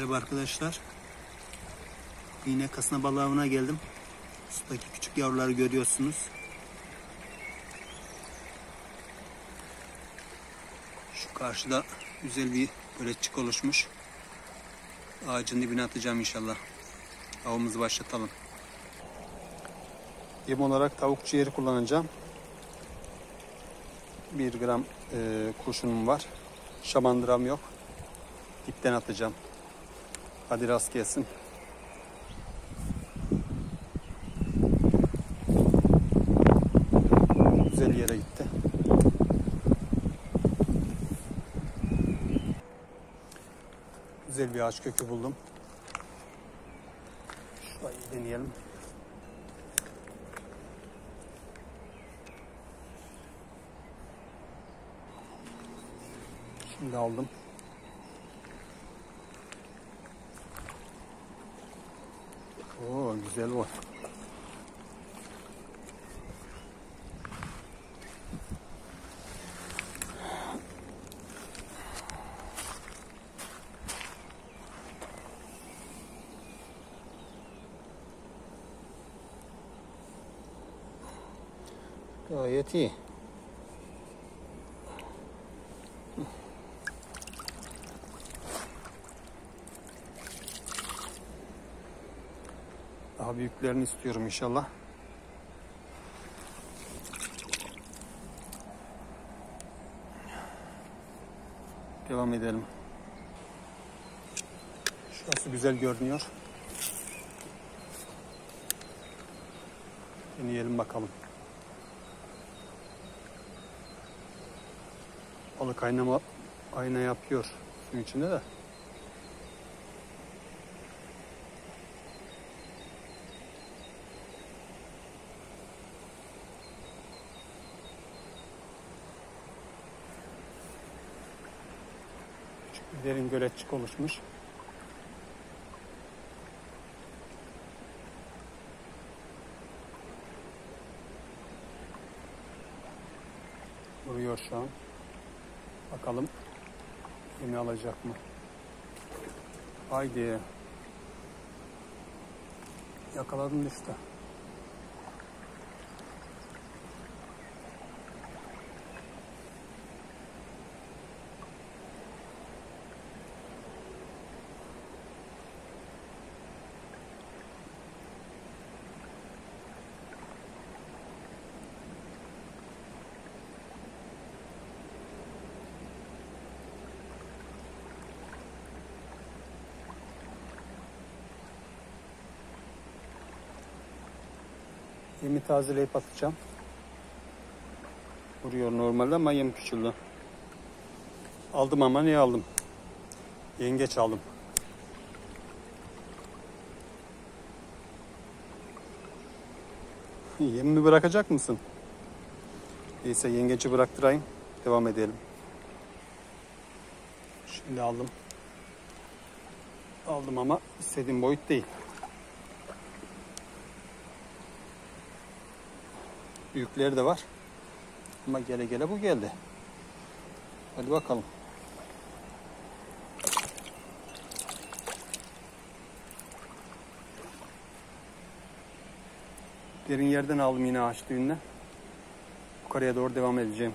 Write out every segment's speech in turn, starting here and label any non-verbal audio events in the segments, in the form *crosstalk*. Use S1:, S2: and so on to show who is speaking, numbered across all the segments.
S1: Merhaba arkadaşlar. Yine kasına balığı avına geldim. Sudaki küçük yavruları görüyorsunuz. Şu karşıda güzel bir böletçik oluşmuş. Ağacın dibine atacağım inşallah. Avımızı başlatalım. Yem olarak tavuk ciğeri kullanacağım. 1 gram e, kurşunum var. Şamandıram yok. Dipten atacağım. Hadi rast gelsin. Güzel yere gitti. Güzel bir ağaç kökü buldum. Şurayı deneyelim. Şimdi aldım. Oo güzel var. Gayet iyi. Daha büyüklerini istiyorum inşallah. Devam edelim. Şurası güzel görünüyor. Deneyelim bakalım. Balık aynama ayna yapıyor suyun içinde de. Derin göletçik oluşmuş. Vuruyor şu an. Bakalım yemi alacak mı? Haydi. Yakaladım işte. Yemi tazeleyip atacağım. Vuruyor normalde ama yem küçüldü. Aldım ama ne aldım? Yengeç aldım. *laughs* Yemimi bırakacak mısın? Neyse yengeci bıraktırayım. Devam edelim. Şimdi aldım. Aldım ama istediğim boyut değil. Büyükleri de var. Ama gele gele bu geldi. Hadi bakalım. Derin yerden aldım yine ağaç düğünden. Yukarıya doğru devam edeceğim.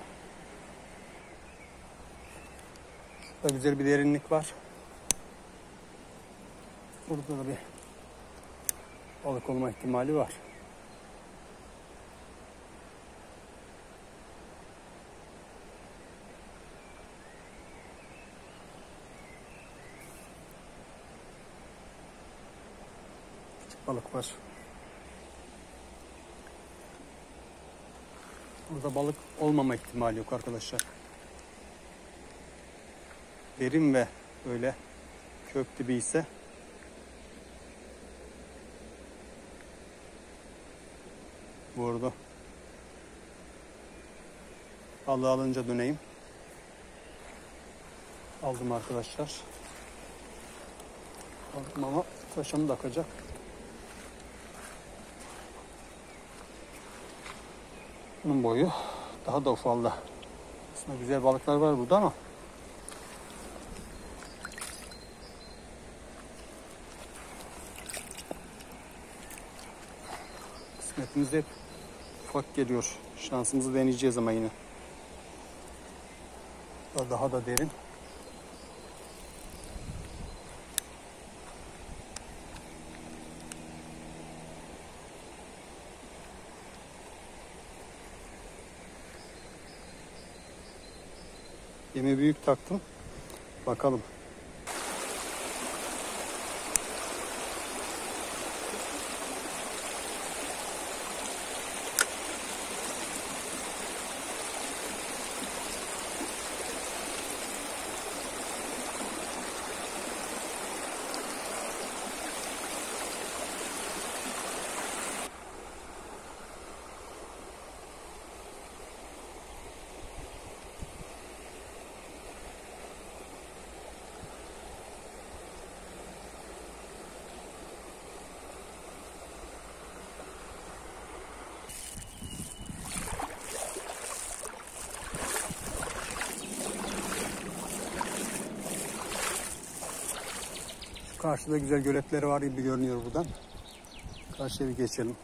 S1: Şurada güzel bir derinlik var. Burada da bir balık olma ihtimali var. Balık var. Burada balık olmama ihtimali yok arkadaşlar. Derin ve böyle kök dibi ise vurdu. Balığı alınca döneyim. Aldım arkadaşlar. Aldım ama taşım da akacak. Bunun boyu daha da ufaldı. Aslında güzel balıklar var burada ama kısmetimiz hep ufak geliyor. Şansımızı deneyeceğiz ama yine. Daha da derin. Yemi büyük taktım. Bakalım. Karşıda güzel göletleri var gibi görünüyor buradan. Karşıya bir geçelim.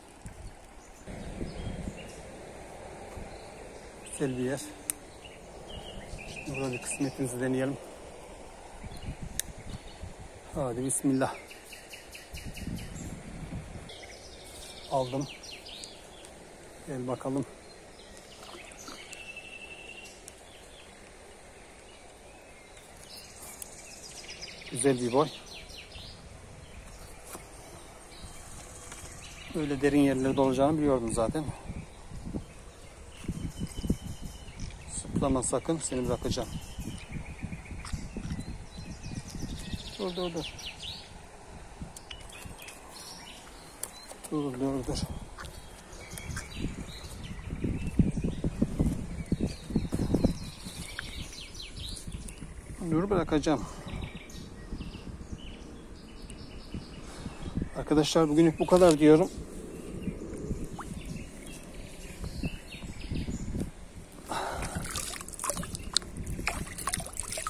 S1: Güzel bir yer. Burada bir kısmetimizi deneyelim. Hadi bismillah. Aldım. Gel bakalım. Güzel bir boy. Böyle derin yerlerde olacağını biliyordum zaten. Sıplama sakın seni bırakacağım. Dur dur dur. Dur dur dur. Dur bırakacağım. Arkadaşlar bugünlük bu kadar diyorum.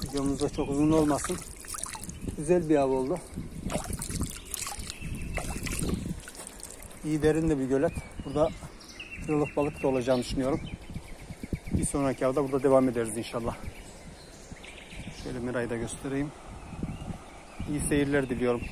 S1: Videomuz da çok uzun olmasın. Güzel bir av oldu. İyi derin de bir gölet. Burada kırılık balık da olacağını düşünüyorum. Bir sonraki avda burada devam ederiz inşallah. Şöyle Miray'ı da göstereyim. İyi seyirler diliyorum.